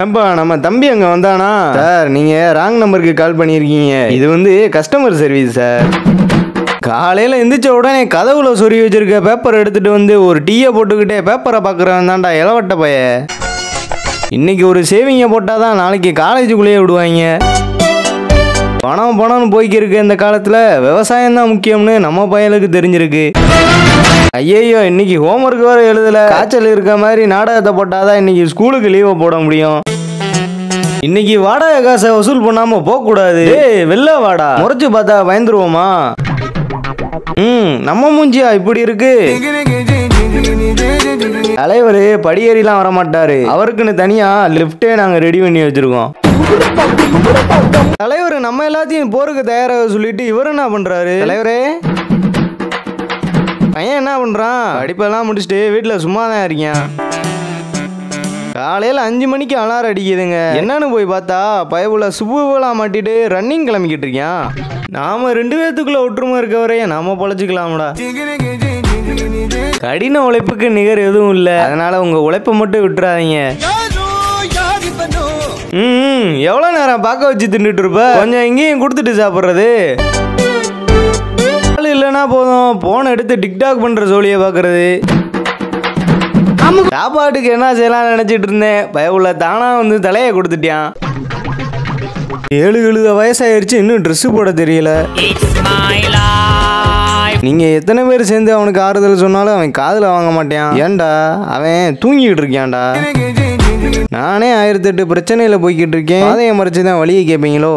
ஏன்பா நம்ம தம்பி அங்கே வந்தானா? சார் நீங்கள் ராங் நம்பருக்கு கால் பண்ணியிருக்கீங்க. இது வந்து கஸ்டமர் சர்வீஸ் சார். காலையில் எந்திரிச்ச உடனே கதவுல சொருகி வச்சிருக்க பேப்பர் எடுத்துட்டு வந்து ஒரு டீயை போட்டுக்கிட்டே பேப்பரை பார்க்குறவன் தான்டா இளவட்ட பைய இன்னைக்கு ஒரு சேவிங்கை போட்டால் தான் நாளைக்கு காலேஜுக்குள்ளேயே விடுவாங்க பணம் பணம்னு போய்க்கிருக்கு இந்த காலத்தில். விவசாயம் தான் முக்கியம்னு நம்ம பையனுக்கு தெரிஞ்சிருக்கு. ஐயையோ இன்னைக்கு ஹோம்ஒர்க் வேற எழுதல. காய்ச்சல் இருக்க மாதிரி நாடகத்தை போட்டாதான் இன்னைக்கு ஸ்கூலுக்கு லீவை போட முடியும். இன்னைக்கு வாடகை காசை வசூல் பண்ணாம போக கூடாது வெளில வாடா. முறைச்சு பார்த்தா பயந்துருவோமா? ம் நம்ம மூஞ்சியா இப்படி இருக்கு? தலைவர் படியேறிலாம் வர மாட்டாரு அவருக்குன்னு தனியா லிப்டே நாங்க ரெடி பண்ணி வச்சிருக்கோம். தலைவர் நம்ம எல்லாத்தையும் போருக்கு தயாராக சொல்லிட்டு இவர் என்ன பண்றாரு? தலைவரே பையன் என்ன பண்றான்? படிப்பெல்லாம் முடிச்சுட்டு வீட்டில் சும்மா தான் இருக்கேன். காலையில் அஞ்சு மணிக்கு அலாரம் அடிக்குதுங்க. என்னன்னு போய் பார்த்தா பயபுல சுபுவெல்லாம் மாட்டிட்டு ரன்னிங் கிளம்பிக்கிட்டு இருக்கான். நாம ரெண்டு பேர்த்துக்குள்ள ஒற்றுமை இருக்க வரைய நாம பொழைச்சிக்கலாம்டா. கடின உழைப்புக்கு நிகர் எதுவும் இல்லை. அதனால உங்க உழைப்பை மட்டும் விட்டுறாதீங்க. ம் எவ்வளோ நேரம் பார்க்க வச்சு தின்னுட்டு இருப்ப? கொஞ்சம் இங்கேயும் கொடுத்துட்டு சாப்பிட்றது. ஆள் இல்லைன்னா போதும். போன் எடுத்து டிக்டாக் பண்ணுற சோழியை பார்க்கறது. சாப்பாட்டுக்கு என்ன செய்யலாம் நினைச்சிட்டு இருந்தேன். பயவுள்ள தானா வந்து தலையை கொடுத்துட்டான். ஏழு எழுத வயசாயிருச்சு. இன்னும் ட்ரெஸ் போட தெரியல. நீங்க எத்தனை பேர் சேர்ந்து அவனுக்கு ஆறுதல் சொன்னாலும் அவன் காதுல வாங்க மாட்டான். ஏன்டா? அவன் தூங்கிட்டு இருக்கியான்டா. நானே ஆயிரத்தி எட்டு பிரச்சனையில போய்கிட்டு இருக்கேன் பாதையை மறைச்சு தான் வழியை கேட்பீங்களோ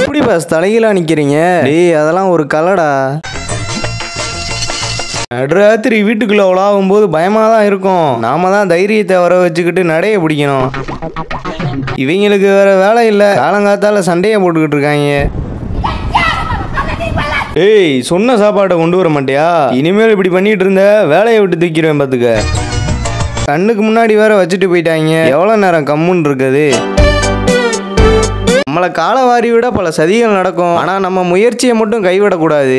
எப்படி பாஸ் தலைகீழா நிக்கிறீங்க? டேய் அதெல்லாம் ஒரு கலடா. நடுராத்திரி வீட்டுக்குள்ள உலாவும் போது பயமா தான் இருக்கும். நாம தான் தைரியத்தை வர வச்சுக்கிட்டு நடைய பிடிக்கணும். இவங்களுக்கு வேற வேலை இல்லை. காலங்காத்தால சண்டையை போட்டுக்கிட்டு இருக்காங்க. ஏய் சொன்ன சாப்பாட்டை கொண்டு வர மாட்டியா? இனிமேல் இப்படி பண்ணிட்டு இருந்த வேலையை விட்டு தூக்கிடுவேன் பார்த்துக்க கண்ணுக்கு முன்னாடி வேற வச்சுட்டு போயிட்டாங்க. எவ்வளோ நேரம் கம்முன்னு இருக்குது? நம்மளை காலவாரி விட பல சதிகள் நடக்கும். ஆனால் நம்ம முயற்சியை மட்டும் கைவிடக்கூடாது.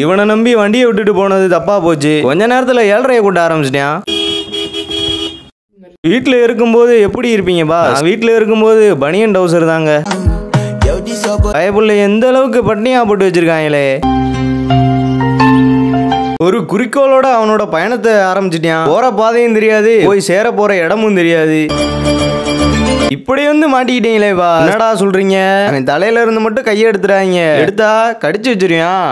இவனை நம்பி வண்டியை விட்டுட்டு போனது தப்பா போச்சு. கொஞ்ச நேரத்துல ஏழரையை கூட்ட ஆரம்பிச்சிட்டான் வீட்டில் இருக்கும்போது எப்படி இருப்பீங்கப்பா நான் வீட்டில் இருக்கும்போது பனியன் டவுசர் தாங்க. பயப்புள்ள எந்த அளவுக்கு பட்னியா போட்டு வச்சிருக்காங்களே? ஒரு குறிக்கோளோட அவனோட பயணத்தை ஆரம்பிச்சிட்டான். போற பாதையும் தெரியாது. போய் சேர போற இடமும் தெரியாது. இப்படி வந்து மாட்டிக்கிட்டீங்களேப்பா என்னடா சொல்றீங்க? அவன் தலையில இருந்து மட்டும் கையை எடுத்துறாங்க எடுத்தா கடிச்சு வச்சிருவான்.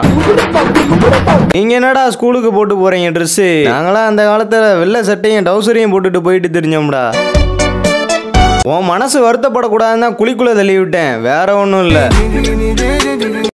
நீங்க என்னடா ஸ்கூலுக்கு போட்டு போறீங்க ட்ரெஸ் நாங்களாம் அந்த காலத்துல வெள்ளை சட்டையும் டவுசரையும் போட்டுட்டு போயிட்டு தெரிஞ்சோம்டா. உன் மனசு வருத்தப்படக்கூடாதுன்னு தான் குழிக்குள்ள தள்ளி விட்டேன். வேற ஒன்றும் இல்லை.